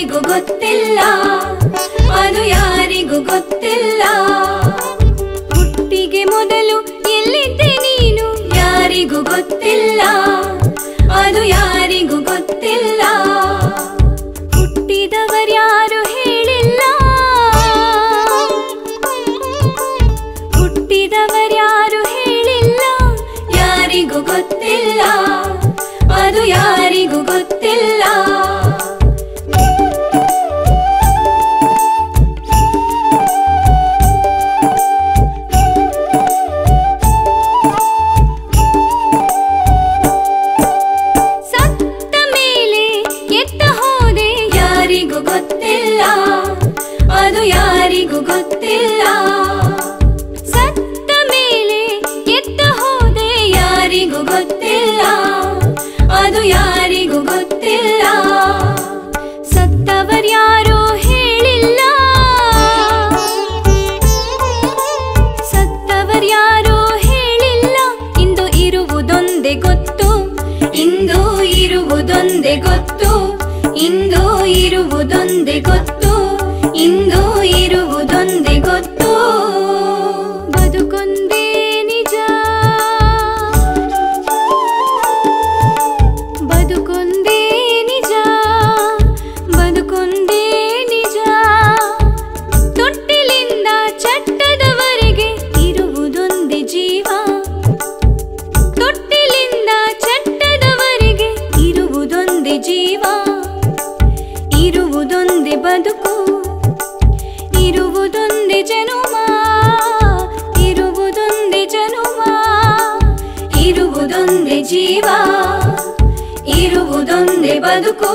ಯಾರಿಗೂ ಗೊತ್ತಿಲ್ಲ, ಅದು ಯಾರಿಗೂ ಗೊತ್ತಿಲ್ಲ. ಹುಟ್ಟಿಗೆ ಮೊದಲು ಎಲ್ಲಿದ್ದೆ ನೀನು? ಯಾರಿಗೂ ಗೊತ್ತಿಲ್ಲ, ಅದು ಯಾರಿಗೂ ಗೊತ್ತಿಲ್ಲ. ಹುಟ್ಟಿದವರ್ಯಾರು ಹೇಳಿಲ್ಲ? ಹುಟ್ಟಿದವರ್ಯಾರು ಹೇಳಿಲ್ಲ? ಯಾರಿಗೂ ಗೊತ್ತಿಲ್ಲ, ಅದು ಯಾರಿಗೂ ಗೊತ್ತಿಲ್ಲ. ಗೊತ್ತು. ಇಂದು ಇರುವುದೊಂದೇ ಗೊತ್ತು. ಇಂದು ಬದುಕು ಇರುವುದೊಂದೇ ಜನುಮ ಇರುವುದೊಂದೇ ಜನುಮ ಇರುವುದೊಂದೇ ಜೀವ ಇರುವುದೊಂದೇ ಬದುಕು